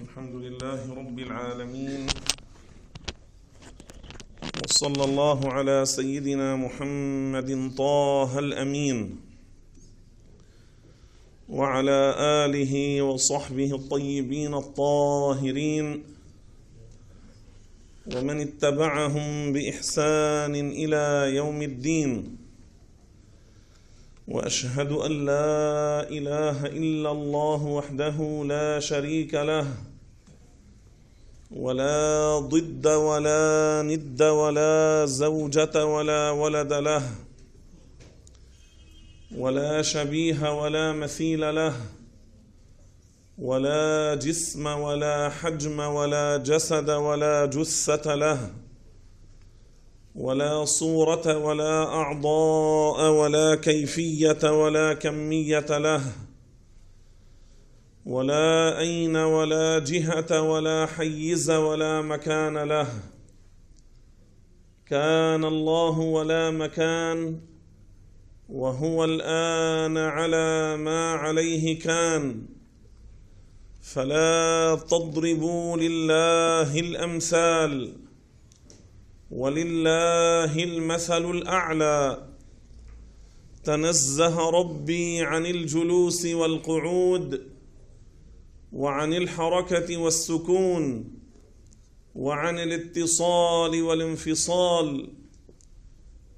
الحمد لله رب العالمين وصلى الله على سيدنا محمد طه الأمين وعلى آله وصحبه الطيبين الطاهرين ومن اتبعهم بإحسان إلى يوم الدين وأشهد أن لا إله إلا الله وحده لا شريك له ولا ضد ولا ند ولا زوجة ولا ولد له ولا شبيه ولا مثيل له ولا جسم ولا حجم ولا جسد ولا جثة له. ولا صورة ولا أعضاء ولا كيفية ولا كمية له ولا أين ولا جهة ولا حيز ولا مكان له. كان الله ولا مكان وهو الآن على ما عليه كان. فلا تضربوا لله الأمثال. ولله المثل الأعلى. تنزه ربي عن الجلوس والقعود وعن الحركة والسكون وعن الاتصال والانفصال.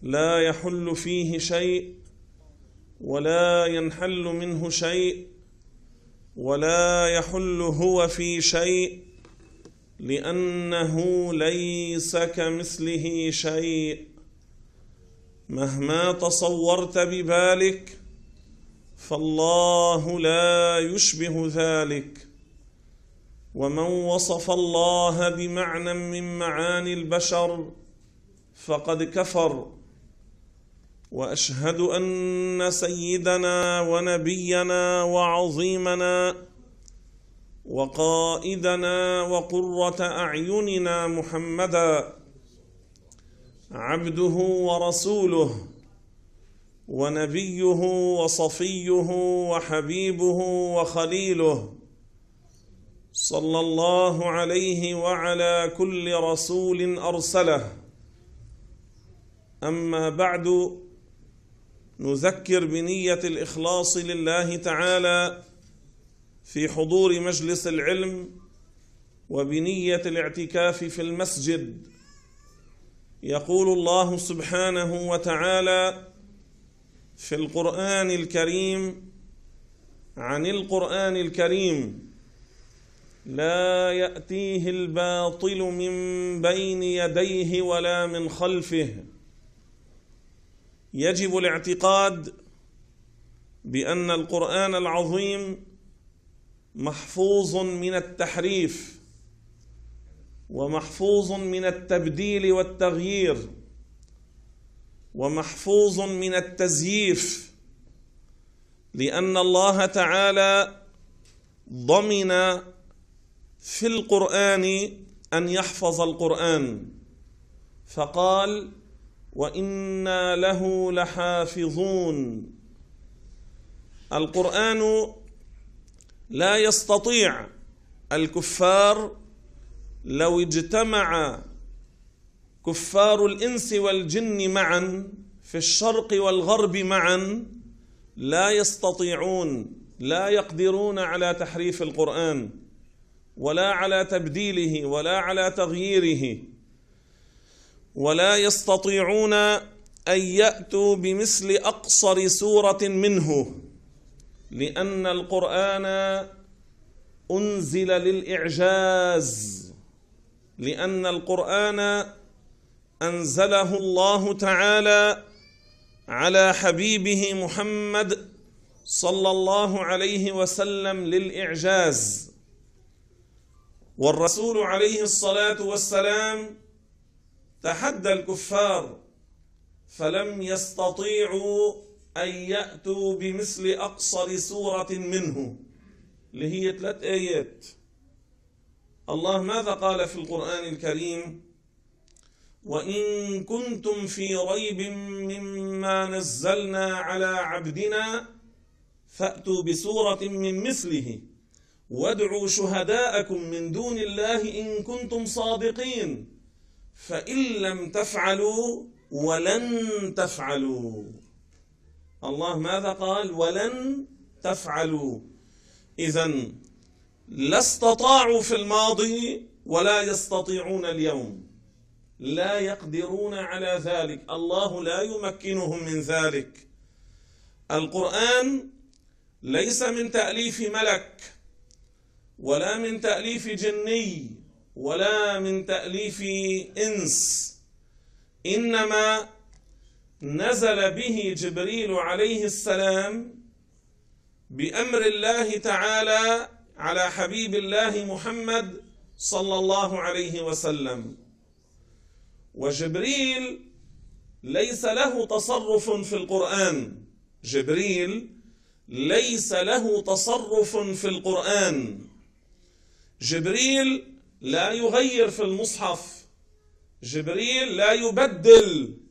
لا يحل فيه شيء ولا ينحل منه شيء ولا يحل هو في شيء. لأنه ليس كمثله شيء. مهما تصورت ببالك فالله لا يشبه ذلك. ومن وصف الله بمعنى من معاني البشر فقد كفر. وأشهد أن سيدنا ونبينا وعظيمنا وقائدنا وقرة أعيننا محمدا عبده ورسوله ونبيه وصفيه وحبيبه وخليله صلى الله عليه وعلى كل رسول أرسله. أما بعد نذكر بنية الإخلاص لله تعالى في حضور مجلس العلم وبنية الاعتكاف في المسجد. يقول الله سبحانه وتعالى في القرآن الكريم عن القرآن الكريم لا يأتيه الباطل من بين يديه ولا من خلفه. يجب الاعتقاد بأن القرآن العظيم محفوظ من التحريف ومحفوظ من التبديل والتغيير ومحفوظ من التزييف لأن الله تعالى ضمن في القرآن أن يحفظ القرآن. فقال وإنا له لحافظون. القرآن لا يستطيع الكفار لو اجتمع كفار الإنس والجن معا في الشرق والغرب معا لا يستطيعون لا يقدرون على تحريف القرآن ولا على تبديله ولا على تغييره ولا يستطيعون أن يأتوا بمثل أقصر سورة منه. لأن القرآن أنزل للإعجاز لأن القرآن أنزله الله تعالى على حبيبه محمد صلى الله عليه وسلم للإعجاز. والرسول عليه الصلاة والسلام تحدى الكفار فلم يستطيعوا أن يأتوا بمثل أقصر سورة منه اللي هي ثلاث آيات. الله ماذا قال في القرآن الكريم؟ وإن كنتم في ريب مما نزلنا على عبدنا فأتوا بسورة من مثله. وادعوا شهداءكم من دون الله إن كنتم صادقين. فإن لم تفعلوا ولن تفعلوا. الله ماذا قال؟ ولن تفعلوا. إذا لا استطاعوا في الماضي ولا يستطيعون اليوم. لا يقدرون على ذلك. الله لا يمكنهم من ذلك. القرآن ليس من تأليف ملك ولا من تأليف جني ولا من تأليف إنس إنما نزل به جبريل عليه السلام بأمر الله تعالى على حبيب الله محمد صلى الله عليه وسلم. وجبريل ليس له تصرف في القرآن. جبريل ليس له تصرف في القرآن. جبريل لا يغير في المصحف. جبريل لا يبدل.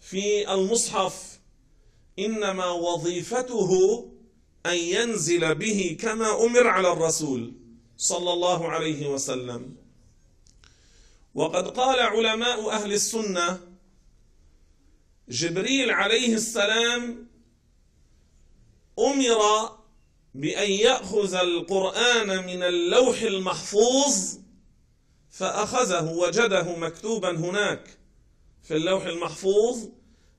في المصحف إنما وظيفته أن ينزل به كما أمر على الرسول صلى الله عليه وسلم. وقد قال علماء أهل السنة جبريل عليه السلام أمر بأن يأخذ القرآن من اللوح المحفوظ فأخذه وجده مكتوبا هناك. في اللوح المحفوظ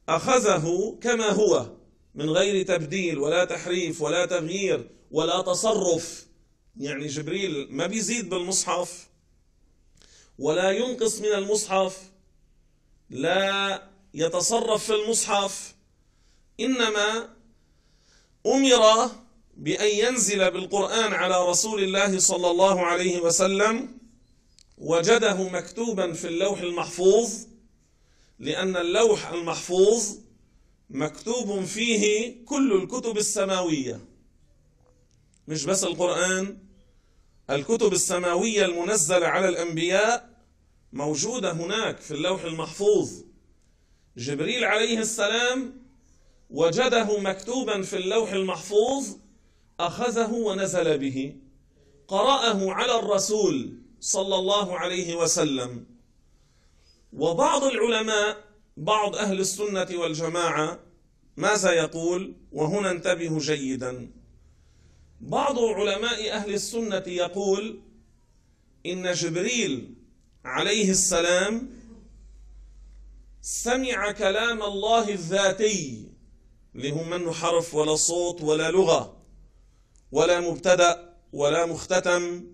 أخذه كما هو من غير تبديل ولا تحريف ولا تغيير ولا تصرف. يعني جبريل ما بيزيد بالمصحف ولا ينقص من المصحف لا يتصرف في المصحف إنما أمر بأن ينزل بالقرآن على رسول الله صلى الله عليه وسلم وجده مكتوبا في اللوح المحفوظ لأن اللوح المحفوظ مكتوب فيه كل الكتب السماوية. مش بس القرآن الكتب السماوية المنزلة على الأنبياء موجودة هناك في اللوح المحفوظ. جبريل عليه السلام وجده مكتوبا في اللوح المحفوظ أخذه ونزل به قرأه على الرسول صلى الله عليه وسلم. وبعض العلماء بعض أهل السنة والجماعة ماذا يقول وهنا انتبهوا جيدا. بعض علماء أهل السنة يقول إن جبريل عليه السلام سمع كلام الله الذاتي هو منه حرف ولا صوت ولا لغة ولا مبتدأ ولا مختتم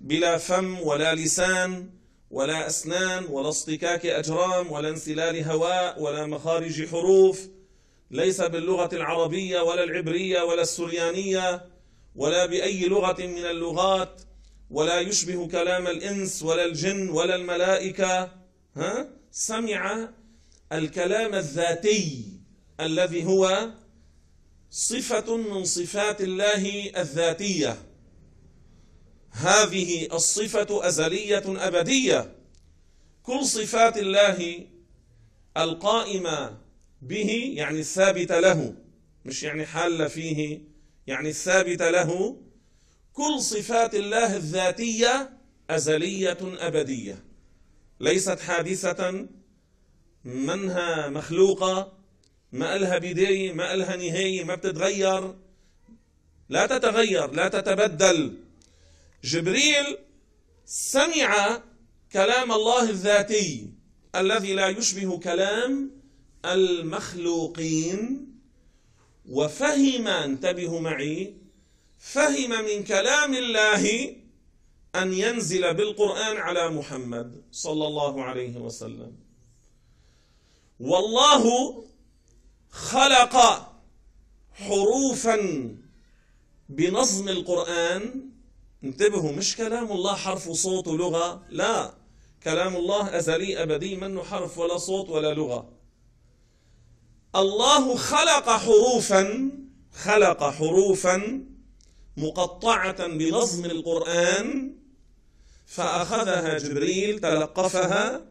بلا فم ولا لسان ولا أسنان ولا اصطكاك أجرام ولا انسلال هواء ولا مخارج حروف. ليس باللغة العربية ولا العبرية ولا السريانية ولا بأي لغة من اللغات. ولا يشبه كلام الإنس ولا الجن ولا الملائكة. ها؟ سمع الكلام الذاتي الذي هو صفة من صفات الله الذاتية. هذه الصفة أزلية أبدية. كل صفات الله القائمة به يعني الثابتة له مش يعني حال فيه يعني الثابتة له. كل صفات الله الذاتية أزلية أبدية. ليست حادثة. منها مخلوقة ما إلها بداية ما إلها نهاية ما بتتغير. لا تتغير لا تتبدل. جبريل سمع كلام الله الذاتي الذي لا يشبه كلام المخلوقين وفهم انتبهوا معي فهم من كلام الله أن ينزل بالقرآن على محمد صلى الله عليه وسلم. والله خلق حروفا بنظم القرآن انتبهوا مش كلام الله حرف وصوت ولغة لا. كلام الله أزلي أبدي منه حرف ولا صوت ولا لغة. الله خلق حروفا خلق حروفا مقطعة بنظم القرآن فأخذها جبريل تلقفها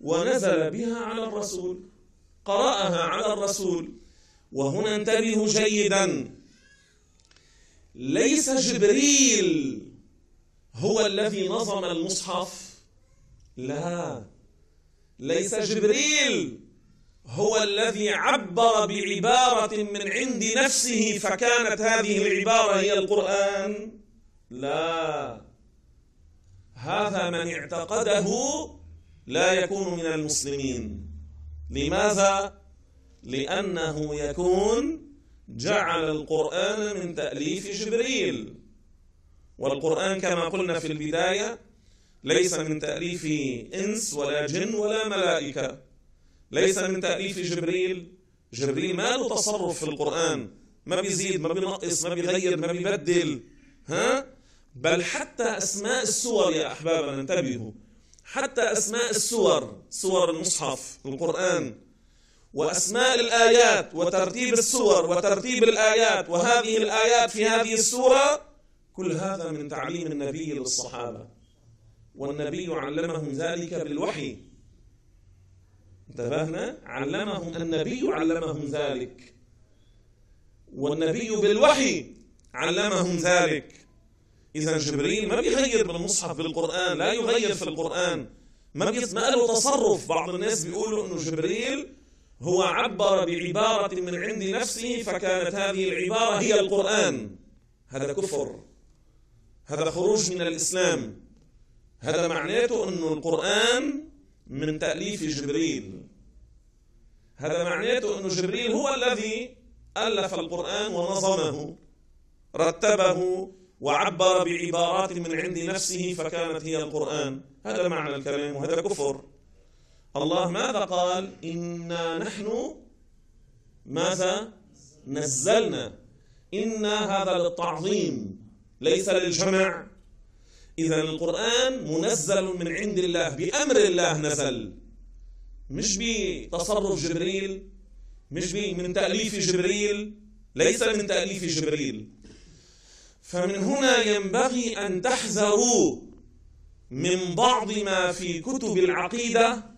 ونزل بها على الرسول قرأها على الرسول. وهنا انتبهوا جيدا. ليس جبريل هو الذي نظم المصحف. لا ليس جبريل هو الذي عبر بعبارة من عند نفسه فكانت هذه العبارة هي القرآن. لا هذا من اعتقده لا يكون من المسلمين. لماذا؟ لأنه يكون جعل القرآن من تأليف جبريل. والقرآن كما قلنا في البداية ليس من تأليف إنس ولا جن ولا ملائكة. ليس من تأليف جبريل. جبريل ما له تصرف في القرآن. ما بيزيد ما بينقص ما بيغير ما بيبدل. ها؟ بل حتى أسماء السور يا أحبابنا انتبهوا. حتى أسماء السور سور المصحف القرآن. وأسماء الآيات وترتيب السور وترتيب الآيات وهذه الآيات في هذه السورة كل هذا من تعليم النبي للصحابة. والنبي علمهم ذلك بالوحي. انتبهنا؟ علمهم النبي علمهم ذلك. والنبي بالوحي علمهم ذلك. إذا جبريل ما بيغير بالمصحف بالقرآن لا يغير في القرآن. ما له تصرف. بعض الناس بيقولوا إنه جبريل هو عبر بعبارة من عند نفسه فكانت هذه العبارة هي القرآن. هذا كفر. هذا خروج من الإسلام. هذا معناته أنه القرآن من تأليف جبريل. هذا معناته أنه جبريل هو الذي ألف القرآن ونظمه رتبه وعبر بعبارات من عند نفسه فكانت هي القرآن. هذا معنى الكلام وهذا كفر. الله ماذا قال؟ إنا نحن ماذا؟ نزلنا. إنا هذا للتعظيم ليس للجمع. إذا القرآن منزل من عند الله بأمر الله نزل. مش بتصرف جبريل مش من تأليف جبريل ليس من تأليف جبريل. فمن هنا ينبغي أن تحذروا من بعض ما في كتب العقيدة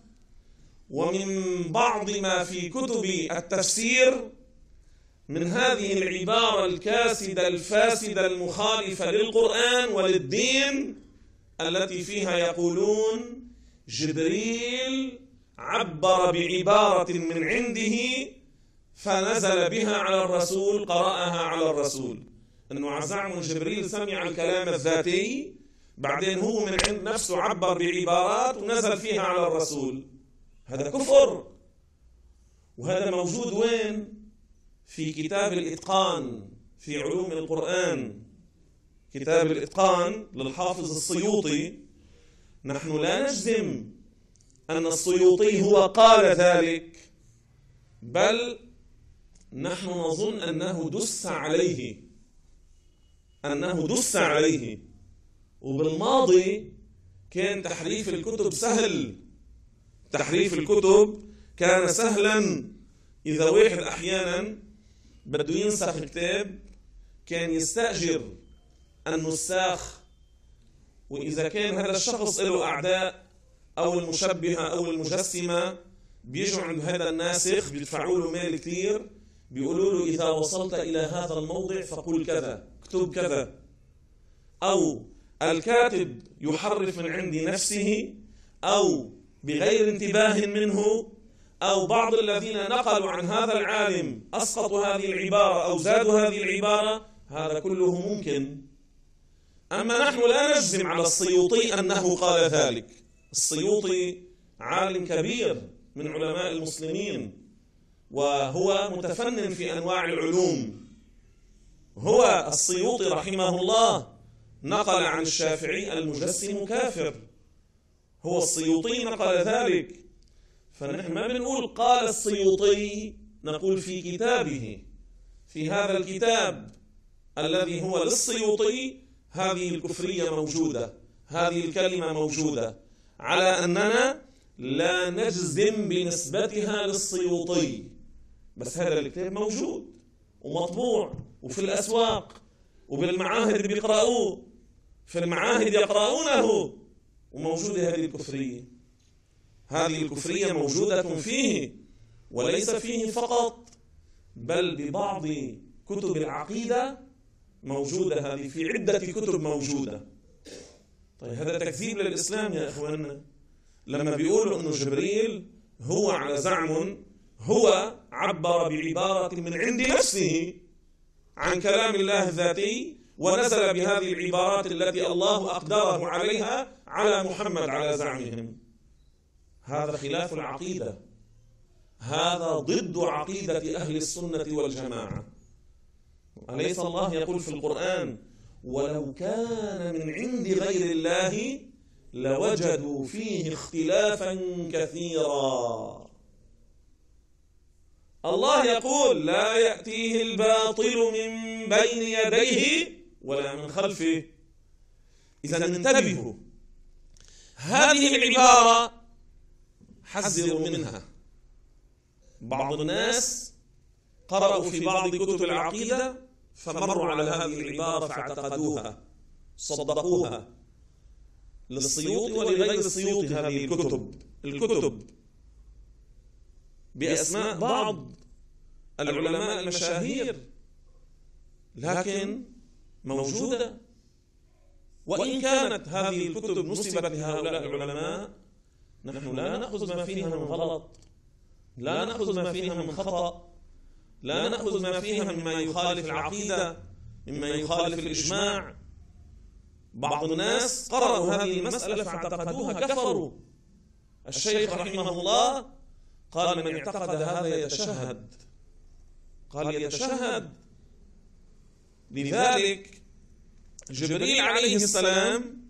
ومن بعض ما في كتب التفسير من هذه العبارة الكاسدة الفاسدة المخالفة للقرآن وللدين التي فيها يقولون جبريل عبر بعبارة من عنده فنزل بها على الرسول قرأها على الرسول. أنه عزعم جبريل سمع الكلام الذاتي بعدين هو من عند نفسه عبر بعبارات ونزل فيها على الرسول. هذا كفر. وهذا موجود وين؟ في كتاب الإتقان في علوم القرآن. كتاب الإتقان للحافظ السيوطي. نحن لا نجزم أن السيوطي هو قال ذلك بل نحن نظن أنه دس عليه. أنه دس عليه. وبالماضي كان تحريف الكتب سهل. تحريف الكتب كان سهلا. إذا واحد أحيانا بده ينسخ كتاب كان يستأجر النساخ. وإذا كان هذا الشخص له أعداء أو المشبهة أو المجسمة بيجوا عند هذا الناسخ بيدفعوا له مال كثير بيقولوا له إذا وصلت إلى هذا الموضع فقل كذا اكتب كذا. أو الكاتب يحرف من عند نفسه أو بغير انتباه منه أو بعض الذين نقلوا عن هذا العالم أسقطوا هذه العبارة أو زادوا هذه العبارة هذا كله ممكن. أما نحن لا نجزم على السيوطي أنه قال ذلك. السيوطي عالم كبير من علماء المسلمين وهو متفنن في أنواع العلوم. هو السيوطي رحمه الله نقل عن الشافعي المجسم كافر. هو السيوطي نقل ذلك. فنحن ما بنقول قال السيوطي نقول في كتابه في هذا الكتاب الذي هو للسيوطي هذه الكفرية موجودة هذه الكلمة موجودة على أننا لا نجزم بنسبتها للسيوطي. بس هذا الكتاب موجود ومطبوع وفي الأسواق وبالمعاهد بيقرأوه في المعاهد يقرؤونه. وموجودة هذه الكفرية. هذه الكفرية موجودة فيه وليس فيه فقط بل ببعض كتب العقيدة موجودة. هذه في عدة كتب موجودة. طيب هذا تكذيب للإسلام يا إخواننا لما بيقولوا أنه جبريل هو على زعم هو عبر بعبارة من عند نفسه عن كلام الله الذاتي ونزل بهذه العبارات التي الله أقدره عليها على محمد على زعمهم. هذا خلاف العقيدة. هذا ضد عقيدة أهل السنة والجماعة. أليس الله يقول في القرآن ولو كان من عند غير الله لوجدوا فيه اختلافا كثيرا الله يقول لا يأتيه الباطل من بين يديه ولا من خلفه. إذا انتبهوا. هذه العبارة حذروا منها. بعض الناس قرأوا في بعض كتب العقيدة فمروا على هذه العبارة فاعتقدوها صدقوها. للسيوط ولغير السيوط هذه الكتب. الكتب. بأسماء بعض العلماء المشاهير. لكن موجودة؟ وإن كانت هذه الكتب نسبت لهؤلاء العلماء نحن لا نأخذ ما فيها من غلط لا نأخذ ما فيها من خطأ. لا نأخذ ما فيها مما يخالف العقيدة مما يخالف الإجماع. بعض الناس قرأوا هذه المسألة فاعتقدوها كفروا. الشيخ رحمه الله قال من اعتقد هذا يتشهد. قال يتشهد. لذلك جبريل عليه السلام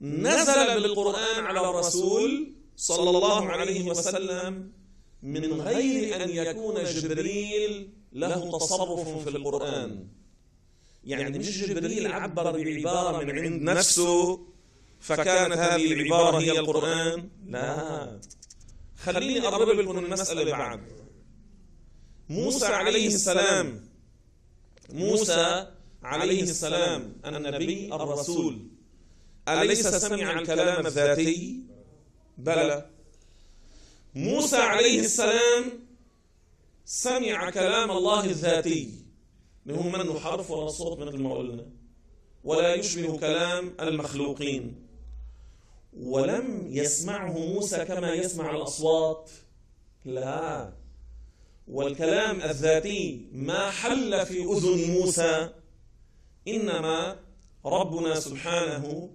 نزل بالقرآن على الرسول صلى الله عليه وسلم من غير أن يكون جبريل له تصرف في القرآن. يعني مش جبريل عبر بعبارة من عند نفسه فكانت هذه العبارة هي القرآن؟ لا. خليني أقرب لكم المسألة بعد. موسى عليه السلام موسى عليه السلام النبي الرسول. أليس سمع الكلام الذاتي؟ بلى. موسى عليه السلام سمع كلام الله الذاتي. اللي منه حرف ولا صوت مثل ما قلنا ولا يشبه كلام المخلوقين. ولم يسمعه موسى كما يسمع الأصوات. لا. والكلام الذاتي ما حل في أذن موسى إنما ربنا سبحانه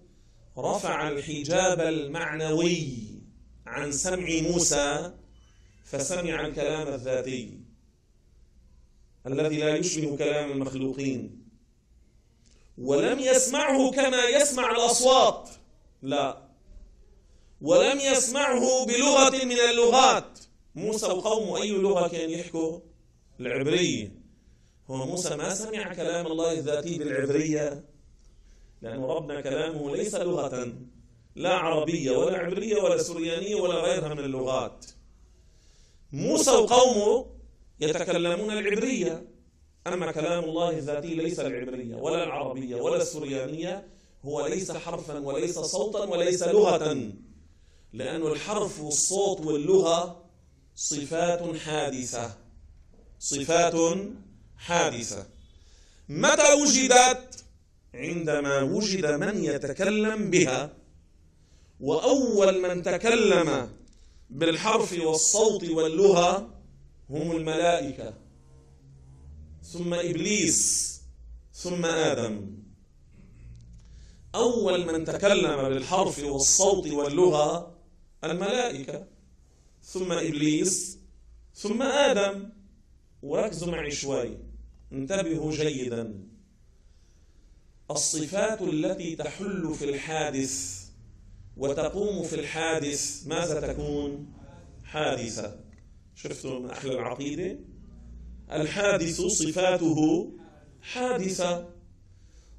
رفع الحجاب المعنوي عن سمع موسى فسمع الكلام الذاتي الذي لا يشبه كلام المخلوقين. ولم يسمعه كما يسمع الأصوات لا. ولم يسمعه بلغة من اللغات موسى وقومه أي لغة كان يحكوا؟ العبرية. هو موسى ما سمع كلام الله الذاتي بالعبرية لأن ربنا كلامه ليس لغة لا عربية ولا عبرية ولا سريانية ولا غيرها من اللغات. موسى وقومه يتكلمون العبرية أما كلام الله الذاتي ليس العبرية ولا العربية ولا السريانية هو ليس حرفا وليس صوتا وليس لغة لأن الحرف والصوت واللغة صفات حادثة. صفات حادثة. متى وجدت؟ عندما وجد من يتكلم بها. وأول من تكلم بالحرف والصوت واللغة هم الملائكة. ثم إبليس ثم آدم. أول من تكلم بالحرف والصوت واللغة الملائكة. ثم إبليس ثم آدم. وركزوا معي شوي. انتبهوا جيدا. الصفات التي تحل في الحادث وتقوم في الحادث ماذا تكون؟ حادثة. شفتوا من أحلى العقيدة؟ الحادث صفاته حادثة.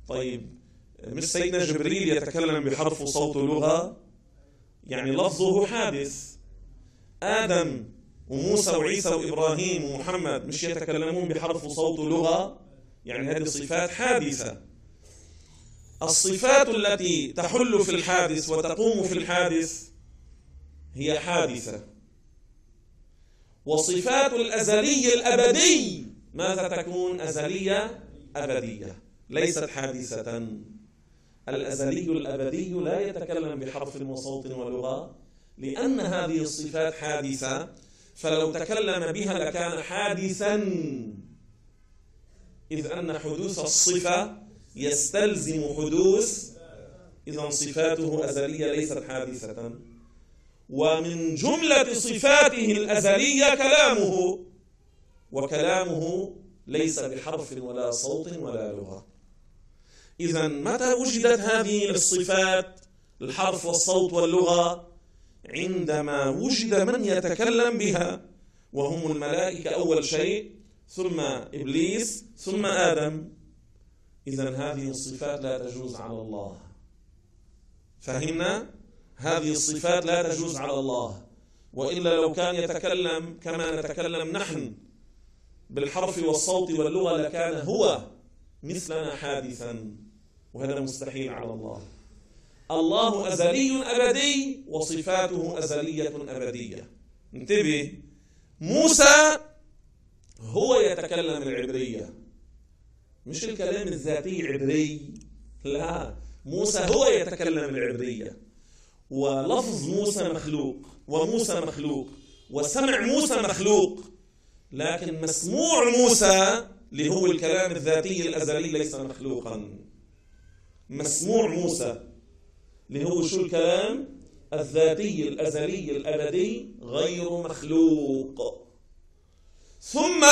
طيب مش سيدنا جبريل يتكلم بحرف وصوت لغة يعني لفظه حادث. آدم وموسى وعيسى وإبراهيم ومحمد مش يتكلمون بحرف وصوت لغة يعني هذه صفات حادثة. الصفات التي تحل في الحادث وتقوم في الحادث هي حادثة. وصفات الأزلي الأبدي ماذا تكون أزلية؟ أبدية. ليست حادثة. الأزلي الأبدي لا يتكلم بحرف وصوت ولغة لأن هذه الصفات حادثة فلو تكلم بها لكان حادثا. إذ أن حدوث الصفة يستلزم حدوث إذا صفاته أزلية ليست حادثة. ومن جملة صفاته الأزلية كلامه وكلامه ليس بحرف ولا صوت ولا لغة. إذا متى وجدت هذه الصفات الحرف والصوت واللغة؟ عندما وجد من يتكلم بها وهم الملائكة أول شيء ثم إبليس ثم آدم. إذا هذه الصفات لا تجوز على الله. فهمنا؟ هذه الصفات لا تجوز على الله. وإلا لو كان يتكلم كما نتكلم نحن بالحرف والصوت واللغة لكان هو مثلنا حادثا وهذا مستحيل على الله. الله أزلي أبدي وصفاته أزلية أبدية. انتبه. موسى هو يتكلم العبرية. مش الكلام الذاتي عبري. لا موسى هو يتكلم العبرية. ولفظ موسى مخلوق وموسى مخلوق وسمع موسى مخلوق. لكن مسموع موسى اللي هو الكلام الذاتي الأزلي ليس مخلوقا. مسموع موسى اللي هو شو الكلام؟ الذاتي الأزلي الأبدي غير مخلوق. ثم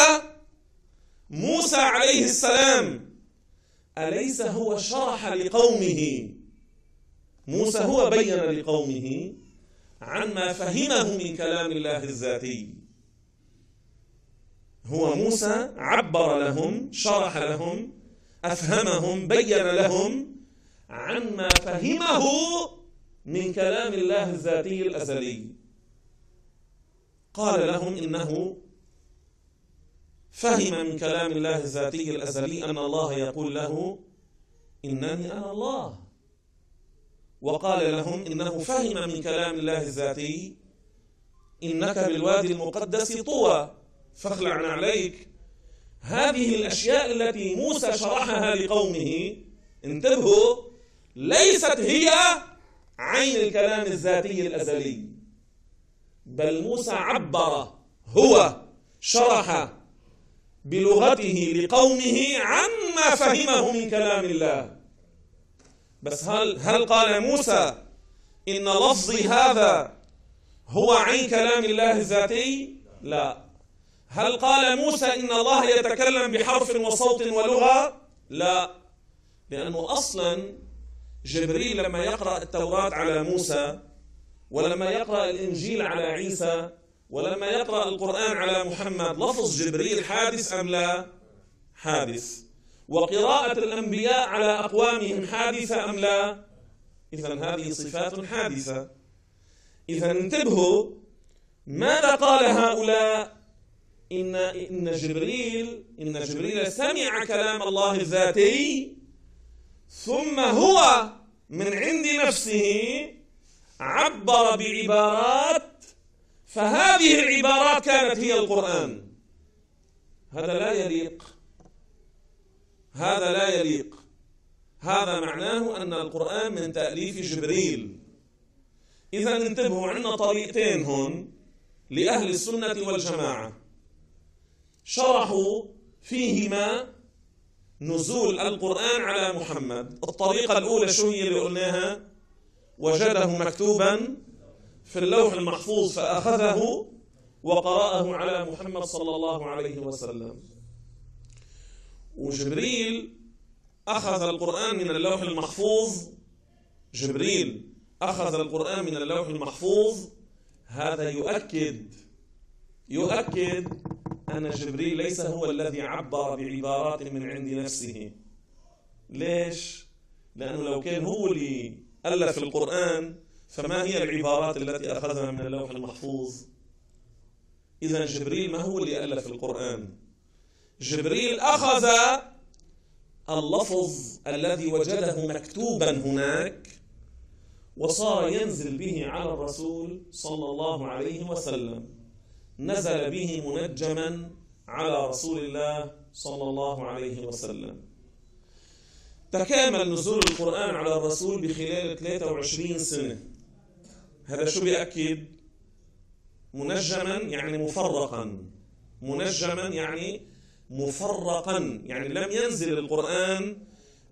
موسى عليه السلام أليس هو شرح لقومه؟ موسى هو بين لقومه عن ما فهمه من كلام الله الذاتي. هو موسى عبر لهم شرح لهم أفهمهم بين لهم عن ما فهمه من كلام الله الذاتي الأزلي. قال لهم إنه فهم من كلام الله الذاتي الأزلي أن الله يقول له إنني أنا الله. وقال لهم إنه فهم من كلام الله الذاتي إنك بالوادي المقدس طوى فاخلع عليك. هذه الأشياء التي موسى شرحها لقومه انتبهوا ليست هي عين الكلام الذاتي الأزلي بل موسى عبر هو شرح بلغته لقومه عما فهمه من كلام الله بس هل هل قال موسى إن لفظي هذا هو عين كلام الله الذاتي؟ لا هل قال موسى إن الله يتكلم بحرف وصوت ولغة؟ لا لأنه أصلا جبريل لما يقرأ التوراة على موسى ولما يقرأ الإنجيل على عيسى ولما يقرأ القرآن على محمد لفظ جبريل حادث أم لا؟ حادث. وقراءة الأنبياء على أقوامهم حادثة أم لا؟ إذا هذه صفات حادثة. إذا انتبهوا ماذا قال هؤلاء؟ إن إن جبريل إن جبريل سمع كلام الله الذاتي ثم هو من عند نفسه عبر بعبارات فهذه العبارات كانت هي القرآن. هذا لا يليق. هذا لا يليق. هذا معناه أن القرآن من تأليف جبريل. إذا انتبهوا عندنا طريقتين هون لأهل السنة والجماعة. شرحوا فيهما نزول القرآن على محمد. الطريقة الأولى شو هي اللي قلناها؟ وجده مكتوبا في اللوح المحفوظ فأخذه وقرأه على محمد صلى الله عليه وسلم. وجبريل أخذ القرآن من اللوح المحفوظ. جبريل أخذ القرآن من اللوح المحفوظ. هذا يؤكد يؤكد أن جبريل ليس هو الذي عبر بعبارات من عند نفسه. ليش؟ لأنه لو كان هو اللي ألف القرآن فما هي العبارات التي أخذها من اللوح المحفوظ؟ إذا جبريل ما هو اللي ألف القرآن؟ جبريل أخذ اللفظ الذي وجده مكتوبا هناك وصار ينزل به على الرسول صلى الله عليه وسلم. نزل به منجما على رسول الله صلى الله عليه وسلم. تكامل نزول القرآن على الرسول بخلال 23 سنة. هذا شو بيأكد؟ منجما يعني مفرقا. منجما يعني مفرقا. يعني لم ينزل القرآن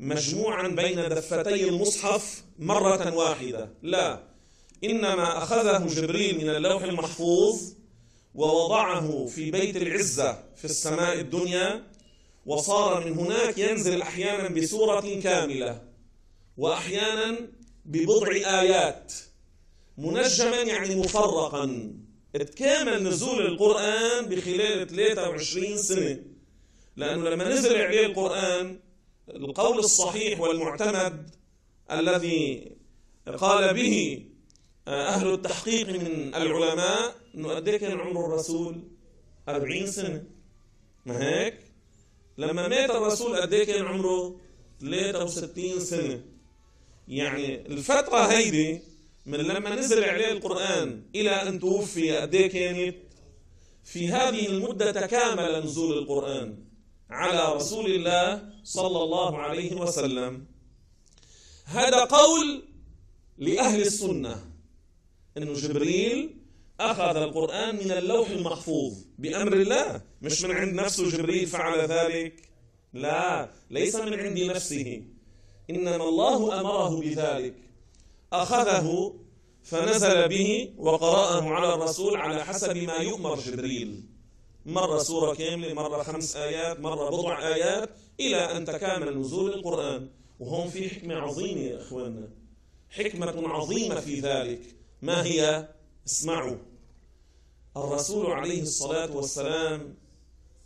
مجموعا بين دفتي المصحف مرة واحدة. لا. إنما أخذه جبريل من اللوح المحفوظ ووضعه في بيت العزة في السماء الدنيا وصار من هناك ينزل أحيانا بسورة كاملة وأحيانا ببضع آيات منجما يعني مفرقا. تكامل نزول القرآن بخلال 23 سنة. لأنه لما نزل عليه القرآن القول الصحيح والمعتمد الذي قال به أهل التحقيق من العلماء أنه قد كان عمر الرسول 40 سنة. ما هيك؟ لما مات الرسول قد كان عمره 63 سنة. يعني الفترة هيدي من لما نزل عليه القرآن إلى أن توفي قد كانت في هذه المدة تكامل نزول القرآن على رسول الله صلى الله عليه وسلم. هذا قول لأهل السنة. أن جبريل أخذ القرآن من اللوح المحفوظ بأمر الله. مش من عند نفسه جبريل فعل ذلك؟ لا ليس من عند نفسه. إنما الله أمره بذلك. أخذه فنزل به وقرأه على الرسول على حسب ما يؤمر جبريل. مرة سورة كاملة مرة خمس آيات مرة بضع آيات إلى أن تكامل نزول القرآن. وهون في حكمة عظيمة يا إخواننا. حكمة عظيمة في ذلك. ما هي؟ اسمعوا. الرسول عليه الصلاة والسلام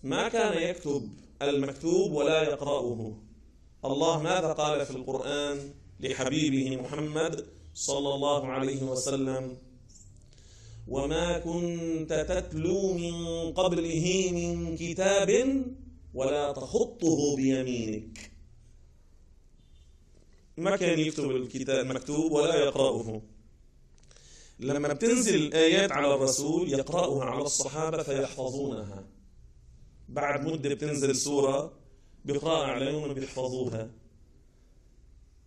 ما كان يكتب المكتوب ولا يقرأه. الله ماذا قال في القرآن لحبيبه محمد صلى الله عليه وسلم؟ وما كنت تتلو من قبله من كتاب ولا تخطه بيمينك. ما كان يكتب الكتاب مكتوب ولا يقرأه. لما بتنزل الآيات على الرسول يقرأها على الصحابة فيحفظونها. بعد مدة بتنزل سورة بيقرأها عليهم بيحفظوها.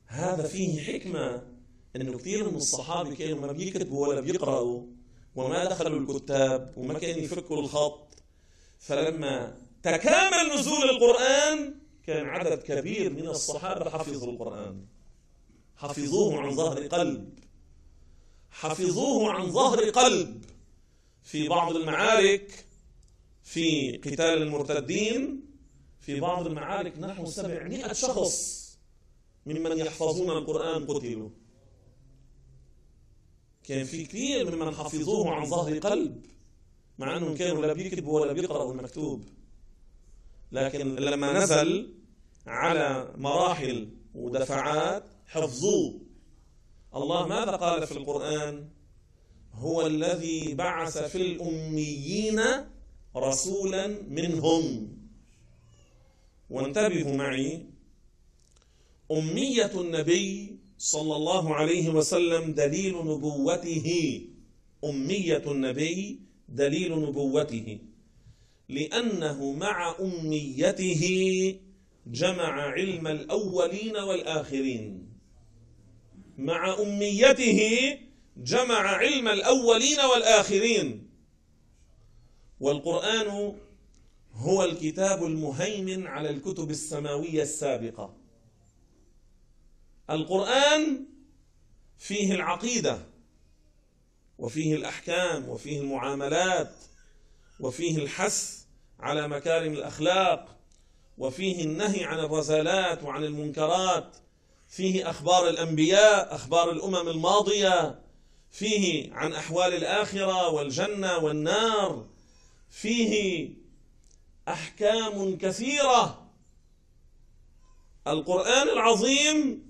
هذا فيه حكمة إنه كثير من الصحابة كانوا ما بيكتبوا ولا بيقرأوا وما دخلوا الكتاب وما كانوا يفكوا الخط. فلما تكامل نزول القرآن كان عدد كبير من الصحابة حفظوا القرآن. حفظوه عن ظهر قلب. حفظوه عن ظهر قلب. في بعض المعارك في قتال المرتدين في بعض المعارك نحو سبعمائة شخص ممن يحفظون القرآن قتلوا. كان في كثير ممن حفظوه عن ظهر قلب مع أنهم كانوا لا بيكتبوا ولا بيقرأوا المكتوب. لكن لما نزل على مراحل ودفعات حفظوه. الله ماذا قال في القرآن؟ هو الذي بعث في الأميين رسولا منهم. وانتبهوا معي. أمية النبي صلى الله عليه وسلم دليل نبوته. أمية النبي دليل نبوته. لأنه مع أميته جمع علم الأولين والآخرين. مع أميته جمع علم الأولين والآخرين. والقرآن هو الكتاب المهيمن على الكتب السماوية السابقة. القرآن فيه العقيدة وفيه الأحكام وفيه المعاملات وفيه الحث على مكارم الأخلاق وفيه النهي عن الرذالات وعن المنكرات. فيه أخبار الأنبياء أخبار الأمم الماضية فيه عن أحوال الآخرة والجنة والنار فيه أحكام كثيرة. القرآن العظيم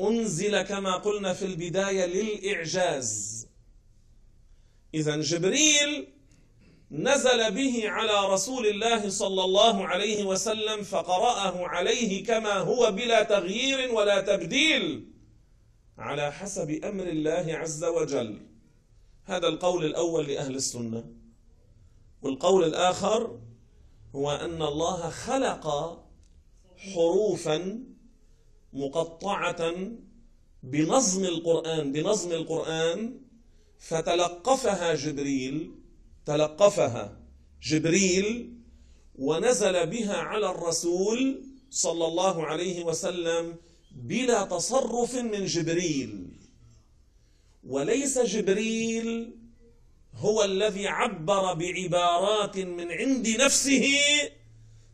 أنزل كما قلنا في البداية للإعجاز. إذا جبريل نزل به على رسول الله صلى الله عليه وسلم فقرأه عليه كما هو بلا تغيير ولا تبديل على حسب أمر الله عز وجل. هذا القول الأول لأهل السنة. والقول الآخر هو أن الله خلق حروفا مقطعة بنظم القرآن بنظم القرآن فتلقفها جبريل تلقفها جبريل ونزل بها على الرسول صلى الله عليه وسلم بلا تصرف من جبريل. وليس جبريل هو الذي عبر بعبارات من عند نفسه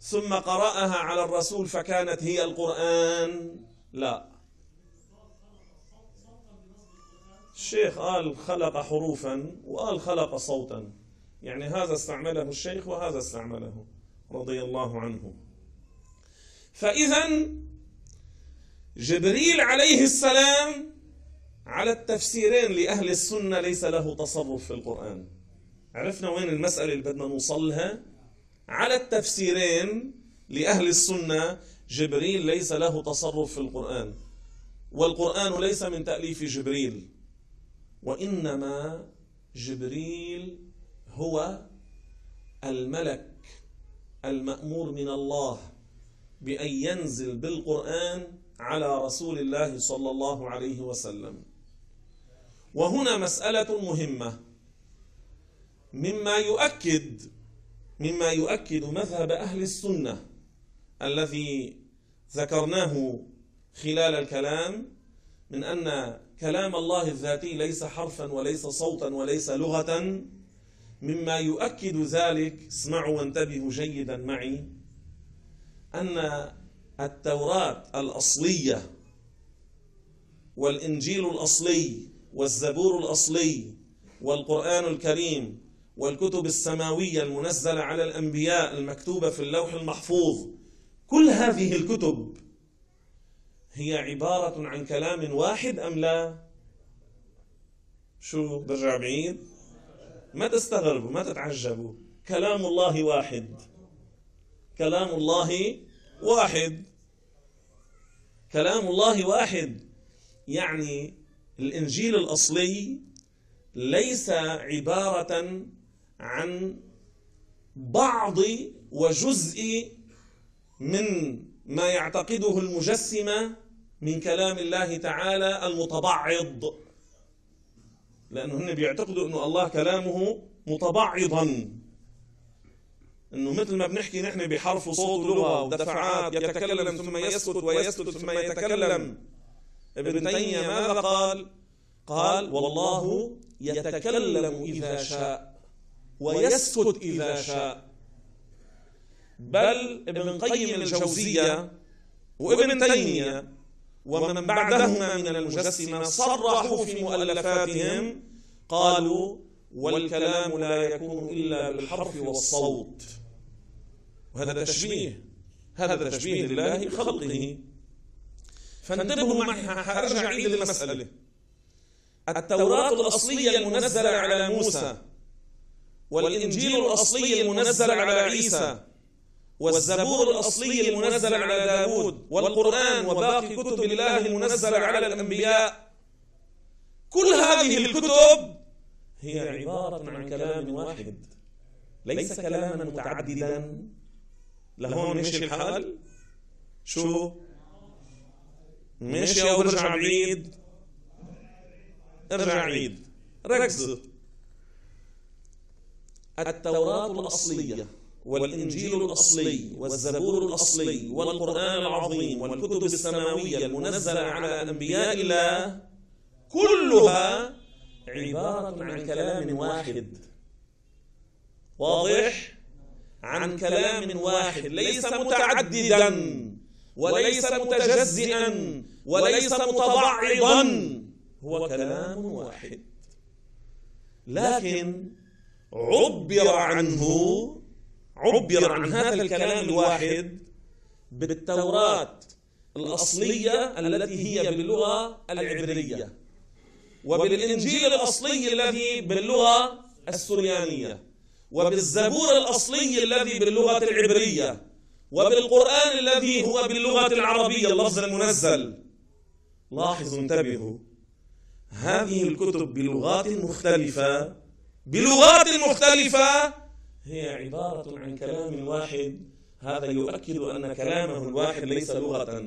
ثم قرأها على الرسول فكانت هي القرآن. لا. الشيخ قال خلق حروفا وقال خلق صوتا. يعني هذا استعمله الشيخ وهذا استعمله رضي الله عنه. فإذا جبريل عليه السلام على التفسيرين لأهل السنة ليس له تصرف في القرآن. عرفنا وين المسألة اللي بدنا نوصلها على التفسيرين لأهل السنة جبريل ليس له تصرف في القرآن. والقرآن ليس من تأليف جبريل وإنما جبريل هو الملك المأمور من الله بأن ينزل بالقرآن على رسول الله صلى الله عليه وسلم. وهنا مسألة مهمة. مما يؤكد مما يؤكد مذهب أهل السنة الذي ذكرناه خلال الكلام من أن كلام الله الذاتي ليس حرفا وليس صوتا وليس لغة مما يؤكد ذلك اسمعوا وانتبهوا جيدا معي أن التوراة الأصلية والإنجيل الأصلي والزبور الأصلي والقرآن الكريم والكتب السماوية المنزلة على الأنبياء المكتوبة في اللوح المحفوظ كل هذه الكتب هي عبارة عن كلام واحد أم لا؟ شو برجع بعيد؟ ما تستغربوا ما تتعجبوا. كلام الله واحد. كلام الله واحد. كلام الله واحد. يعني الإنجيل الأصلي ليس عبارة عن بعض وجزء من ما يعتقده المجسمة من كلام الله تعالى المتبعض. لأنه هن بيعتقدوا أنه الله كلامه متبعضا. إنه مثل ما بنحكي نحن بحرف وصوت ولغه ودفعات يتكلم ثم يسكت ويسكت ثم يتكلم. ابن تيمية ماذا قال؟ قال والله يتكلم إذا شاء ويسكت إذا شاء. بل ابن قيم الجوزية وابن تيمية ومن بعدهما من المجسمة صرحوا في مؤلفاتهم قالوا والكلام لا يكون إلا بالحرف والصوت. وهذا تشبيه. هذا تشبيه لله بخلقه فانتبهوا معي حرجع عيد المسألة التوراة الأصلية المنزلة على موسى. والإنجيل الأصلي المنزل على عيسى. والزبور الأصلي المنزل على داود والقرآن وباقي كتب الله المنزلة على الأنبياء. كل هذه الكتب هي عبارة عن كلام واحد. ليس كلاما متعددا. لهون مشي الحال؟ شو؟ ماشي أو برجع بعيد ارجع عيد. ركز. التوراة الأصلية. والإنجيل الأصلي والزبور الأصلي والقرآن العظيم والكتب السماوية المنزلة على أنبياء الله كلها عبارة عن كلام واحد. واضح؟ عن كلام واحد. ليس متعددا وليس متجزئا وليس متبعضا هو كلام واحد. لكن عبر عنه عبر عن هذا الكلام الواحد بالتوراة الأصلية التي هي باللغة العبرية. وبالإنجيل الأصلي الذي باللغة السريانية. وبالزبور الأصلي الذي باللغة العبرية. وبالقرآن الذي هو باللغة العربية اللفظ المنزل. لاحظوا انتبهوا. هذه الكتب بلغات مختلفة. بلغات مختلفة هي عبارة عن كلام واحد. هذا يؤكد أن كلامه الواحد ليس لغة.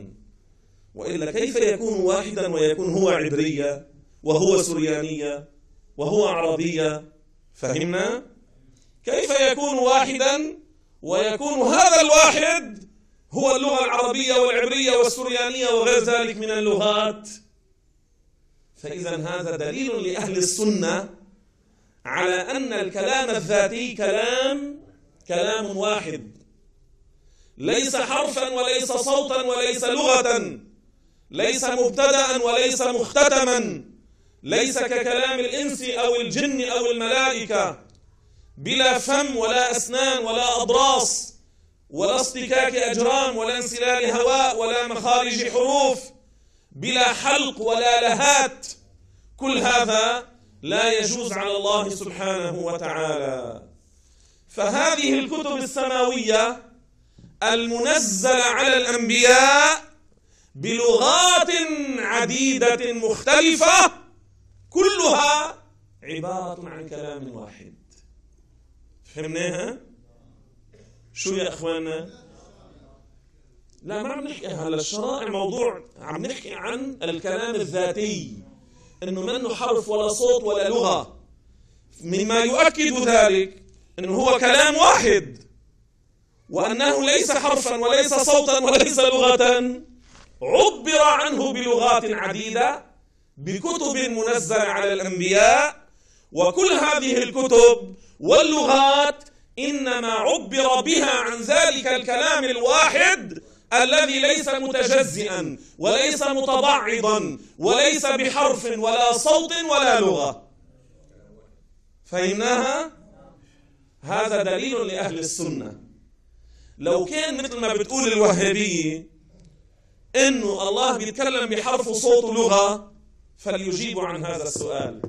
وإلا كيف يكون واحدا ويكون هو عبرية وهو سريانية وهو عربية؟ فهمنا؟ كيف يكون واحدا ويكون هذا الواحد هو اللغة العربية والعبرية والسريانية وغير ذلك من اللغات؟ فإذا هذا دليل لأهل السنة على أن الكلام الذاتي كلام كلام واحد. ليس حرفا وليس صوتا وليس لغة. ليس مبتدأ وليس مختتما. ليس ككلام الإنس أو الجن أو الملائكة. بلا فم ولا أسنان ولا أضراس ولا اصطكاك أجرام ولا انسلال هواء ولا مخارج حروف. بلا حلق ولا لهات. كل هذا لا يجوز على الله سبحانه وتعالى فهذه الكتب السماوية المنزلة على الأنبياء بلغات عديدة مختلفة كلها عبارة عن كلام واحد فهمناها؟ شو يا اخوانا؟ لا ما عم نحكي هلا الشرائع موضوع عم نحكي عن الكلام الذاتي إنه منه حرف ولا صوت ولا لغة. مما يؤكد ذلك إنه هو كلام واحد. وأنه ليس حرفا وليس صوتا وليس لغة. عبر عنه بلغات عديدة بكتب منزلة على الأنبياء. وكل هذه الكتب واللغات إنما عبر بها عن ذلك الكلام الواحد. الذي ليس متجزئا وليس متبعضا وليس بحرف ولا صوت ولا لغة. فهمناها هذا دليل لأهل السنة. لو كان مثل ما بتقول الوهابية إنه الله بيتكلم بحرف وصوت ولغة فليجيبوا عن هذا السؤال.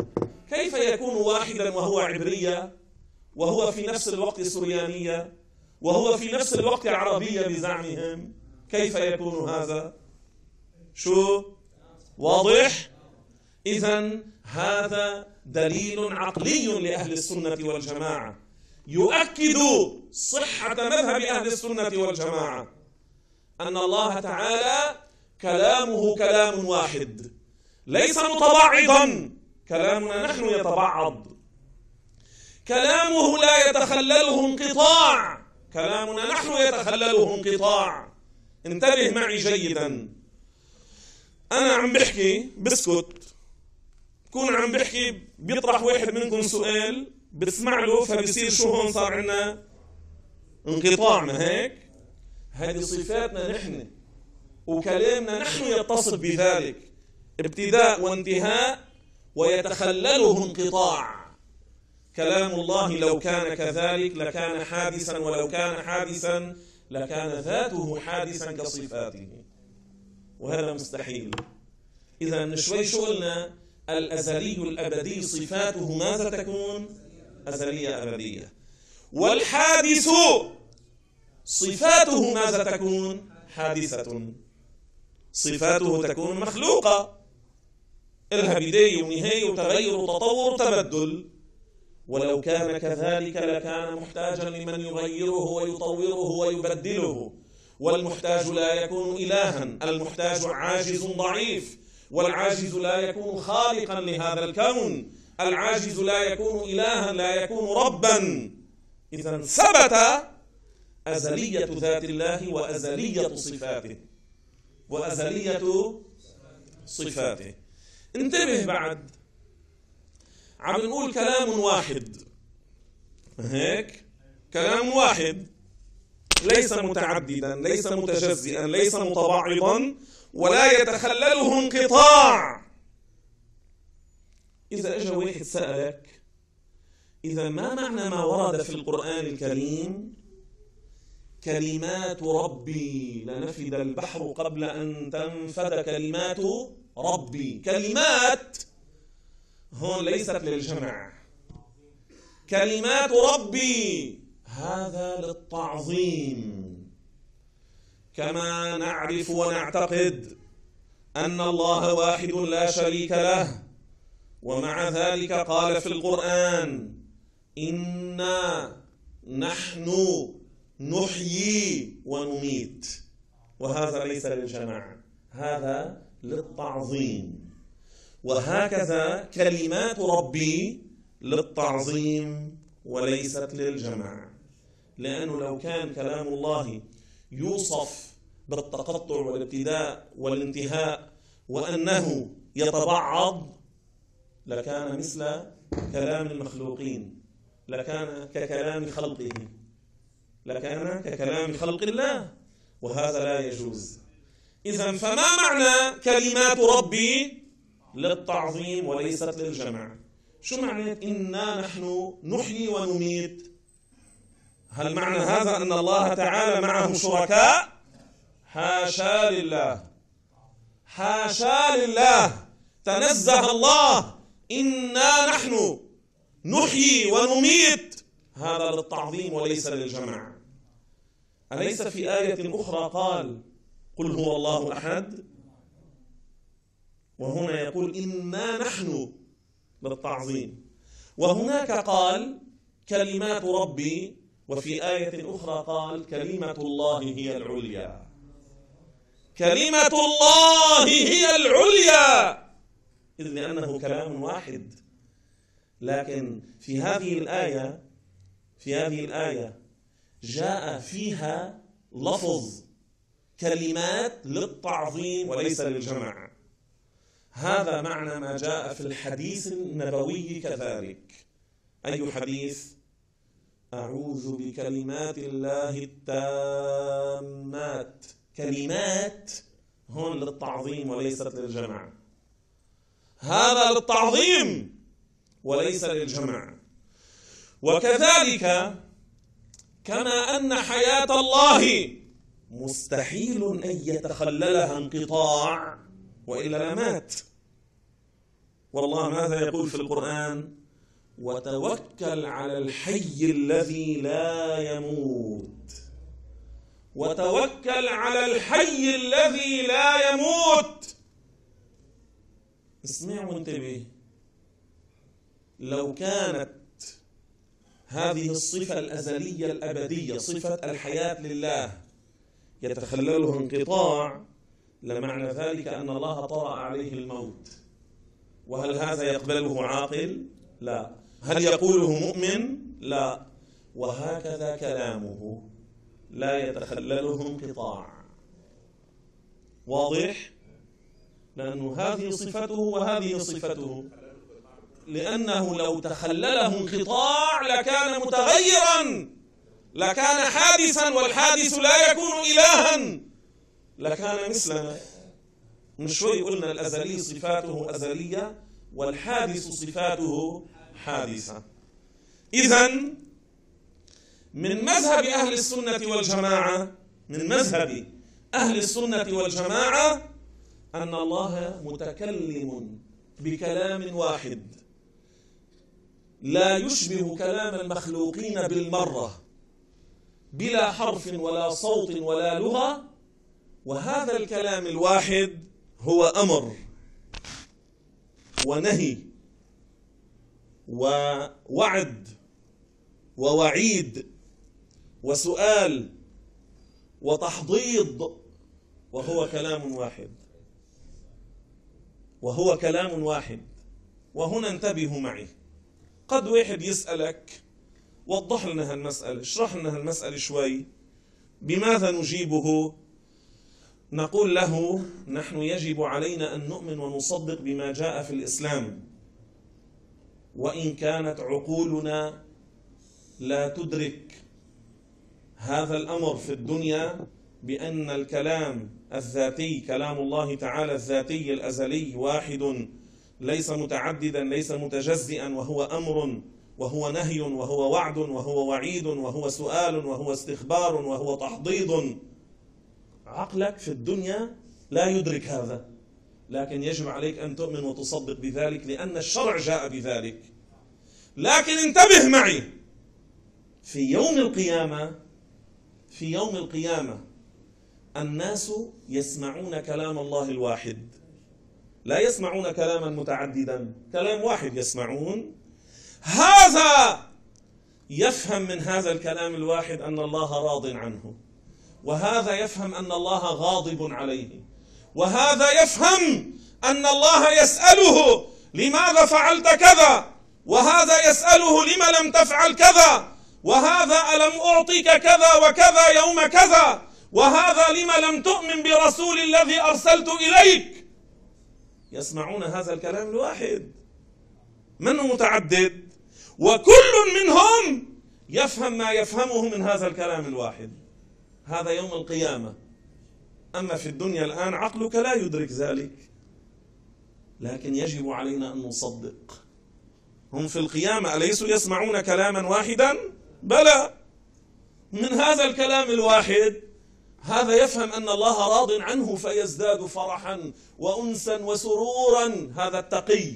كيف يكون واحدا وهو عبرية وهو في نفس الوقت سريانية وهو في نفس الوقت عربية بزعمهم؟ كيف يكون هذا؟ شو؟ واضح؟ اذا هذا دليل عقلي لأهل السنة والجماعة. يؤكد صحة مذهب أهل السنة والجماعة. أن الله تعالى كلامه كلام واحد. ليس متبعضا كلامنا نحن يتبعض كلامه لا يتخلله انقطاع. كلامنا نحن يتخلله انقطاع. انتبه معي جيدا. أنا عم بحكي بسكت. بكون عم بحكي بيطرح واحد منكم سؤال بتسمع له فبصير شو هون صار عندنا انقطاع ما هيك؟ هذه صفاتنا نحن. وكلامنا نحن يتصف بذلك. ابتداء وانتهاء ويتخلله انقطاع. كلام الله لو كان كذلك لكان حادثا ولو كان حادثا لكان ذاته حادثا كصفاته. وهذا مستحيل. إذا شوي شو قلنا الأزلي الأبدي صفاته ماذا تكون؟ أزلية أبدية. والحادث صفاته ماذا تكون؟ حادثة. صفاته تكون مخلوقة. إلها بداية ونهاية وتغير وتطور وتبدل ولو كان كذلك لكان محتاجا لمن يغيره ويطوره ويبدله. والمحتاج لا يكون إلها المحتاج عاجز ضعيف. والعاجز لا يكون خالقا لهذا الكون. العاجز لا يكون إلها لا يكون ربا. إذا ثبت أزلية ذات الله وأزلية صفاته. وأزلية صفاته. انتبه بعد. عم نقول كلام واحد. هيك؟ كلام واحد. ليس متعددا ليس متجزئا ليس متبعضا ولا يتخلله انقطاع. إذا اجى واحد سألك إذا ما معنى ما ورد في القرآن الكريم؟ كلمات ربي لنفد البحر قبل أن تنفد كلمات ربي. كلمات هون ليست للجمع. كلمات ربي هذا للتعظيم. كما نعرف ونعتقد أن الله واحد لا شريك له ومع ذلك قال في القرآن إنا نحن نحيي ونميت. وهذا ليس للجماعه هذا للتعظيم. وهكذا كلمات ربي للتعظيم وليست للجمع. لأنه لو كان كلام الله يوصف بالتقطع والابتداء والانتهاء وأنه يتبعض لكان مثل كلام المخلوقين لكان ككلام خلقه لكان ككلام خلق الله وهذا لا يجوز. إذا فما معنى كلمات ربي للتعظيم وليست للجمع. شو معنى إنا نحن نحيي ونميت؟ هل معنى هذا أن الله تعالى معه شركاء؟ حاشا لله. حاشا لله. تنزه الله. إنا نحن نحيي ونميت. هذا للتعظيم وليس للجمع. أليس في آية أخرى قال قل هو الله أحد؟ وهنا يقول إنا نحن للتعظيم وهناك قال كلمات ربي وفي آية أخرى قال كلمة الله هي العليا. كلمة الله هي العليا. إذ لأنه كلام واحد. لكن في هذه الآية في هذه الآية جاء فيها لفظ كلمات للتعظيم وليس للجمع. هذا معنى ما جاء في الحديث النبوي كذلك. أي حديث؟ أعوذ بكلمات الله التامات. كلمات هون للتعظيم وليست للجمع. هذا للتعظيم وليس للجمع. وكذلك كما أن حياة الله مستحيل أن يتخللها انقطاع وإلا لمات والله ماذا يقول في القرآن؟ وتوكل على الحي الذي لا يموت. وتوكل على الحي الذي لا يموت. اسمع وانتبه لو كانت هذه الصفة الأزلية الأبدية صفة الحياة لله يتخلله انقطاع لمعنى ذلك أن الله طرأ عليه الموت وهل هذا يقبله عاقل؟ لا هل يقوله مؤمن؟ لا وهكذا كلامه لا يتخلله انقطاع واضح؟ لأنه هذه صفته وهذه صفته لأنه لو تخلله انقطاع لكان متغيرا لكان حادثا والحادث لا يكون إلها لكان مثلنا من شوي قلنا الأزلي صفاته أزلية والحادث صفاته حادثة. إذا من مذهب أهل السنة والجماعة من مذهب أهل السنة والجماعة أن الله متكلم بكلام واحد. لا يشبه كلام المخلوقين بالمرة بلا حرف ولا صوت ولا لغة وهذا الكلام الواحد هو أمر ونهي ووعد ووعيد وسؤال وتحضيض وهو كلام واحد. وهو كلام واحد. وهنا انتبهوا معي. قد واحد يسألك وضح لنا هالمسألة اشرح لنا هالمسألة شوي. بماذا نجيبه؟ نقول له نحن يجب علينا أن نؤمن ونصدق بما جاء في الإسلام. وإن كانت عقولنا لا تدرك هذا الأمر في الدنيا بأن الكلام الذاتي كلام الله تعالى الذاتي الأزلي واحد ليس متعددا ليس متجزئا وهو أمر وهو نهي وهو وعد وهو وعيد وهو سؤال وهو استخبار وهو تحضيض. عقلك في الدنيا لا يدرك هذا. لكن يجب عليك أن تؤمن وتصدق بذلك لأن الشرع جاء بذلك. لكن انتبه معي. في يوم القيامة في يوم القيامة الناس يسمعون كلام الله الواحد. لا يسمعون كلاما متعددا كلام واحد يسمعون. هذا يفهم من هذا الكلام الواحد أن الله راض عنه. وهذا يفهم أن الله غاضب عليه. وهذا يفهم أن الله يسأله لماذا فعلت كذا. وهذا يسأله لم لم تفعل كذا. وهذا ألم أعطيك كذا وكذا يوم كذا. وهذا لم لم تؤمن برسول الذي أرسلت إليك. يسمعون هذا الكلام الواحد. من متعدد؟ وكل منهم يفهم ما يفهمه من هذا الكلام الواحد. هذا يوم القيامة. أما في الدنيا الآن عقلك لا يدرك ذلك. لكن يجب علينا أن نصدق. هم في القيامة أليسوا يسمعون كلاما واحدا؟ بلى! من هذا الكلام الواحد هذا يفهم أن الله راض عنه فيزداد فرحا وأنسا وسرورا. هذا التقي.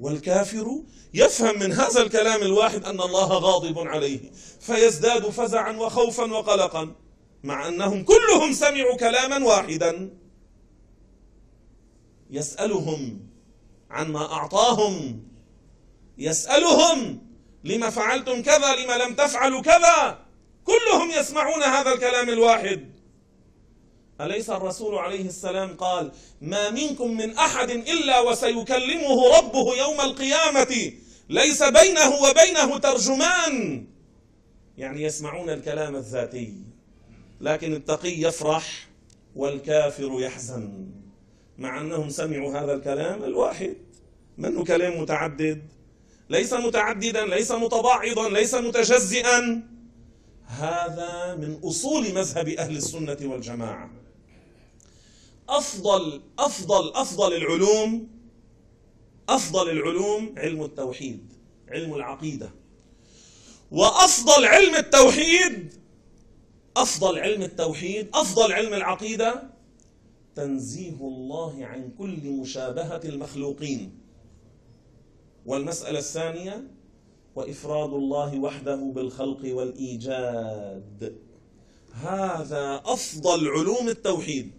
والكافر يفهم من هذا الكلام الواحد أن الله غاضب عليه فيزداد فزعا وخوفا وقلقا. مع أنهم كلهم سمعوا كلاما واحدا. يسألهم عما أعطاهم. يسألهم لما فعلتم كذا لما لم تفعلوا كذا. كلهم يسمعون هذا الكلام الواحد. أليس الرسول عليه السلام قال ما منكم من أحد إلا وسيكلمه ربه يوم القيامة. ليس بينه وبينه ترجمان. يعني يسمعون الكلام الذاتي. لكن التقي يفرح والكافر يحزن. مع أنهم سمعوا هذا الكلام الواحد. منه كلام متعدد. ليس متعددا ليس متباعضا ليس متجزئا. هذا من أصول مذهب أهل السنة والجماعة. أفضل أفضل أفضل العلوم أفضل العلوم علم التوحيد علم العقيدة. وأفضل علم التوحيد أفضل علم التوحيد أفضل علم العقيدة. تنزيه الله عن كل مشابهة المخلوقين. والمسألة الثانية وإفراد الله وحده بالخلق والإيجاد. هذا أفضل علوم التوحيد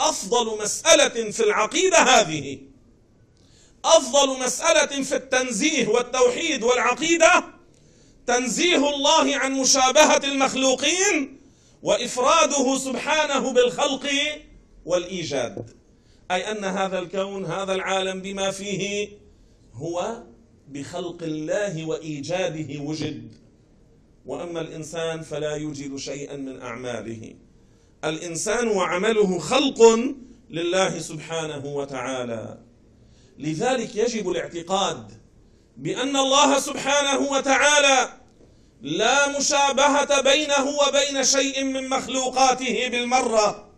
أفضل مسألة في العقيدة هذه. أفضل مسألة في التنزيه والتوحيد والعقيدة تنزيه الله عن مشابهة المخلوقين وإفراده سبحانه بالخلق والإيجاد. أي أن هذا الكون هذا العالم بما فيه هو بخلق الله وإيجاده وجد. وأما الإنسان فلا يوجد شيئا من أعماله. الإنسان وعمله خلق لله سبحانه وتعالى. لذلك يجب الاعتقاد بأن الله سبحانه وتعالى لا مشابهة بينه وبين شيء من مخلوقاته بالمرة.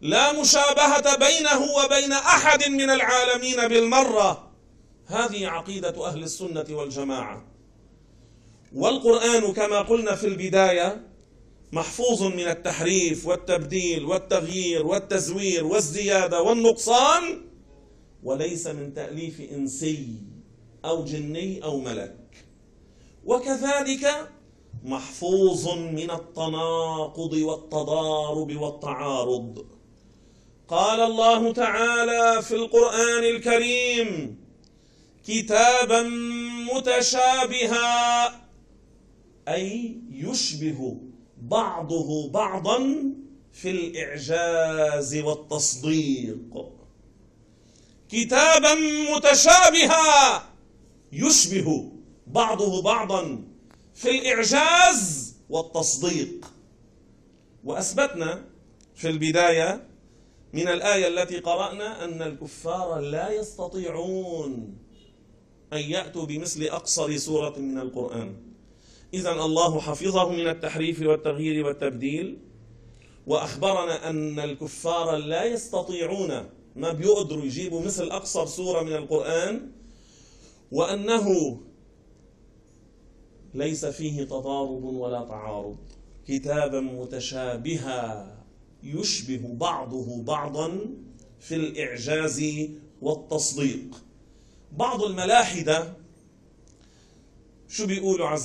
لا مشابهة بينه وبين أحد من العالمين بالمرة. هذه عقيدة أهل السنة والجماعة. والقرآن كما قلنا في البداية محفوظ من التحريف والتبديل والتغيير والتزوير والزيادة والنقصان وليس من تأليف إنسي أو جني أو ملك. وكذلك محفوظ من التناقض والتضارب والتعارض. قال الله تعالى في القرآن الكريم كتابا متشابها أي يشبه بعضه بعضا في الإعجاز والتصديق. كتابا متشابها يشبه بعضه بعضا في الإعجاز والتصديق. وأثبتنا في البداية من الآية التي قرأنا أن الكفار لا يستطيعون أن يأتوا بمثل أقصر سورة من القرآن. إذا الله حفظه من التحريف والتغيير والتبديل. وأخبرنا أن الكفار لا يستطيعون ما بيقدروا يجيبوا مثل أقصر سورة من القرآن وأنه ليس فيه تضارب ولا تعارض. كتابا متشابها يشبه بعضه بعضا في الإعجاز والتصديق. بعض الملاحدة شو بيقولوا على